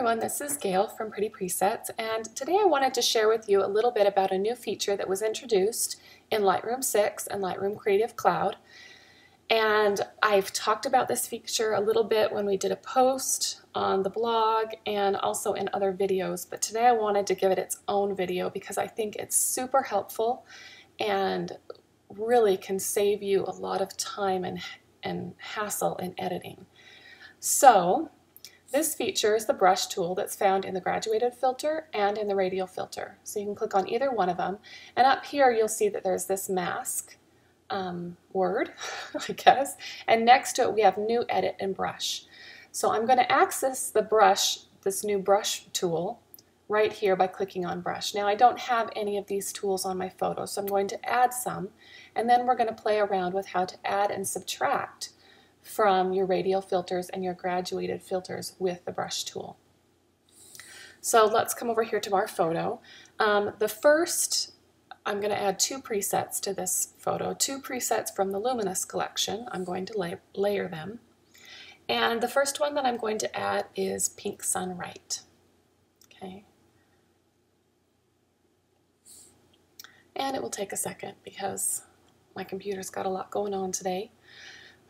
everyone, this is Gail from Pretty Presets and today I wanted to share with you a little bit about a new feature that was introduced in Lightroom 6 and Lightroom Creative Cloud. And I've talked about this feature a little bit when we did a post on the blog and also in other videos, but today I wanted to give it its own video because I think it's super helpful and really can save you a lot of time and, and hassle in editing. So this feature is the brush tool that's found in the graduated filter and in the radial filter. So you can click on either one of them. And up here you'll see that there's this mask um, word, I guess. And next to it we have new edit and brush. So I'm going to access the brush, this new brush tool, right here by clicking on brush. Now I don't have any of these tools on my photo, so I'm going to add some. And then we're going to play around with how to add and subtract from your radial filters and your graduated filters with the brush tool. So let's come over here to our photo. Um, the first, I'm going to add two presets to this photo, two presets from the Luminance collection. I'm going to lay, layer them. And the first one that I'm going to add is Pink Sunright. Okay. And it will take a second because my computer's got a lot going on today.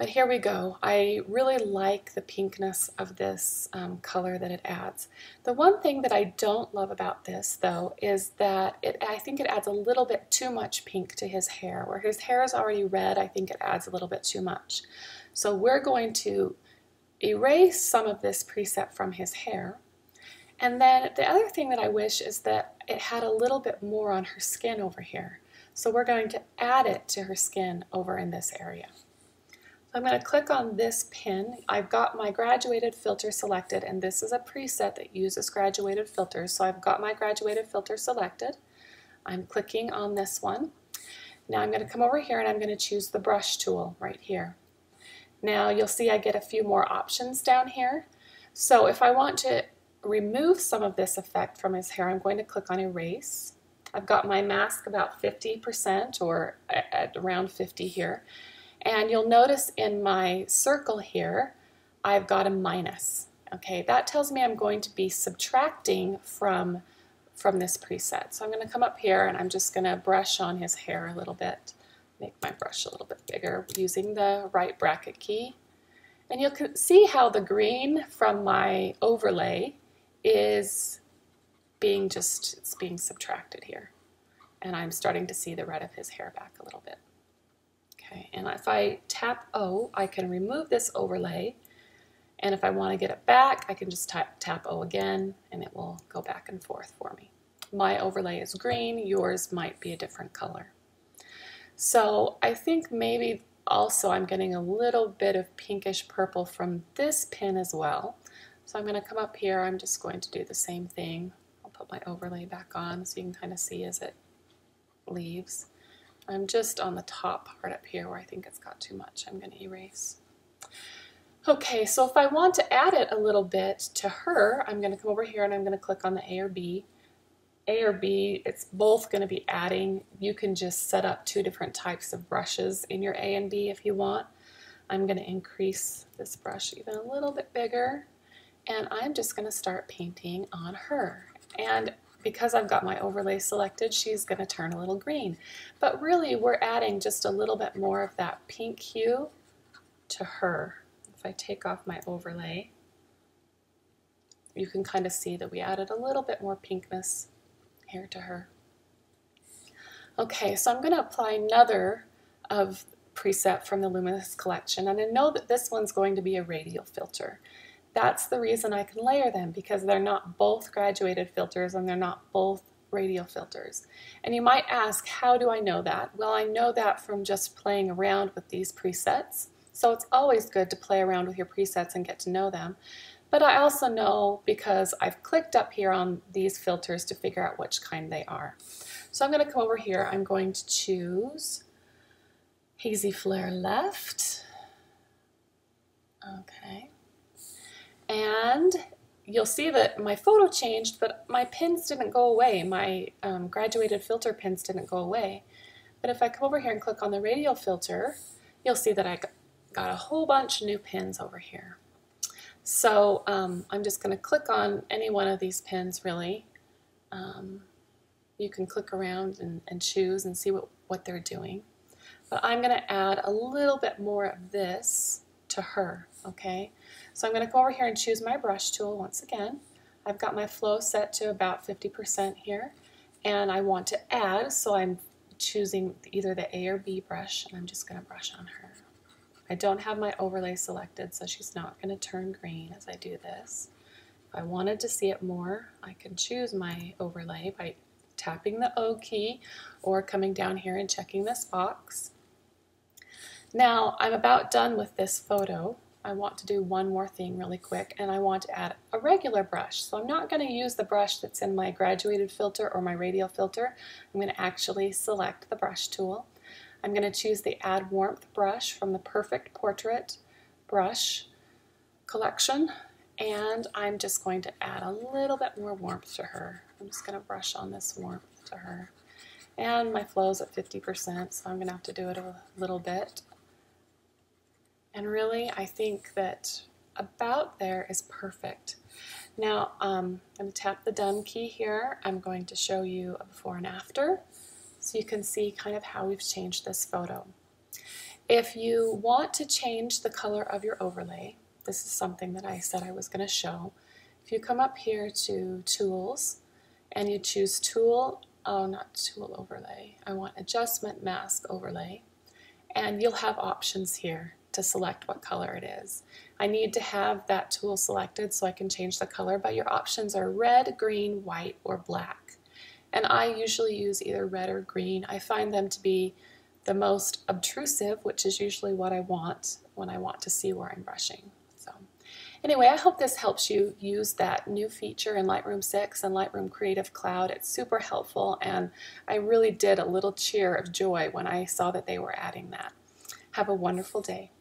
But here we go. I really like the pinkness of this um, color that it adds. The one thing that I don't love about this though is that it, I think it adds a little bit too much pink to his hair. Where his hair is already red, I think it adds a little bit too much. So we're going to erase some of this preset from his hair. And then the other thing that I wish is that it had a little bit more on her skin over here. So we're going to add it to her skin over in this area. I'm going to click on this pin. I've got my graduated filter selected and this is a preset that uses graduated filters. So I've got my graduated filter selected. I'm clicking on this one. Now I'm going to come over here and I'm going to choose the brush tool right here. Now you'll see I get a few more options down here. So if I want to remove some of this effect from his hair, I'm going to click on erase. I've got my mask about 50% or at around 50 here. And you'll notice in my circle here, I've got a minus. Okay, that tells me I'm going to be subtracting from, from this preset. So I'm going to come up here and I'm just going to brush on his hair a little bit. Make my brush a little bit bigger using the right bracket key. And you'll see how the green from my overlay is being just, it's being subtracted here. And I'm starting to see the red of his hair back a little bit. Okay, and if I tap O, I can remove this overlay. And if I want to get it back, I can just tap, tap O again, and it will go back and forth for me. My overlay is green, yours might be a different color. So I think maybe also I'm getting a little bit of pinkish purple from this pin as well. So I'm going to come up here, I'm just going to do the same thing. I'll put my overlay back on so you can kind of see as it leaves. I'm just on the top part up here where I think it's got too much. I'm going to erase. Okay, so if I want to add it a little bit to her, I'm going to come over here and I'm going to click on the A or B. A or B, it's both going to be adding. You can just set up two different types of brushes in your A and B if you want. I'm going to increase this brush even a little bit bigger and I'm just going to start painting on her. And because I've got my overlay selected, she's going to turn a little green. But really, we're adding just a little bit more of that pink hue to her. If I take off my overlay, you can kind of see that we added a little bit more pinkness here to her. Okay, so I'm going to apply another of preset from the Luminance collection, and I know that this one's going to be a radial filter. That's the reason I can layer them because they're not both graduated filters and they're not both radial filters. And you might ask, how do I know that? Well, I know that from just playing around with these presets. So it's always good to play around with your presets and get to know them. But I also know because I've clicked up here on these filters to figure out which kind they are. So I'm going to come over here. I'm going to choose Hazy Flare Left. Okay and you'll see that my photo changed, but my pins didn't go away. My um, graduated filter pins didn't go away. But if I come over here and click on the radial filter, you'll see that I got a whole bunch of new pins over here. So um, I'm just going to click on any one of these pins really. Um, you can click around and, and choose and see what, what they're doing. But I'm going to add a little bit more of this to her, okay? So I'm going to go over here and choose my brush tool once again. I've got my flow set to about 50% here, and I want to add, so I'm choosing either the A or B brush, and I'm just going to brush on her. I don't have my overlay selected, so she's not going to turn green as I do this. If I wanted to see it more, I can choose my overlay by tapping the O key or coming down here and checking this box. Now, I'm about done with this photo. I want to do one more thing really quick, and I want to add a regular brush. So I'm not going to use the brush that's in my graduated filter or my radial filter. I'm going to actually select the brush tool. I'm going to choose the Add Warmth brush from the Perfect Portrait brush collection and I'm just going to add a little bit more warmth to her. I'm just going to brush on this warmth to her. And my flow is at 50%, so I'm going to have to do it a little bit. And really, I think that about there is perfect. Now, um, I'm going to tap the Done key here. I'm going to show you a before and after so you can see kind of how we've changed this photo. If you want to change the color of your overlay, this is something that I said I was going to show. If you come up here to Tools and you choose Tool, oh not Tool Overlay, I want Adjustment Mask Overlay, and you'll have options here to select what color it is. I need to have that tool selected so I can change the color, but your options are red, green, white, or black. And I usually use either red or green. I find them to be the most obtrusive, which is usually what I want when I want to see where I'm brushing. So anyway, I hope this helps you use that new feature in Lightroom 6 and Lightroom Creative Cloud. It's super helpful and I really did a little cheer of joy when I saw that they were adding that. Have a wonderful day.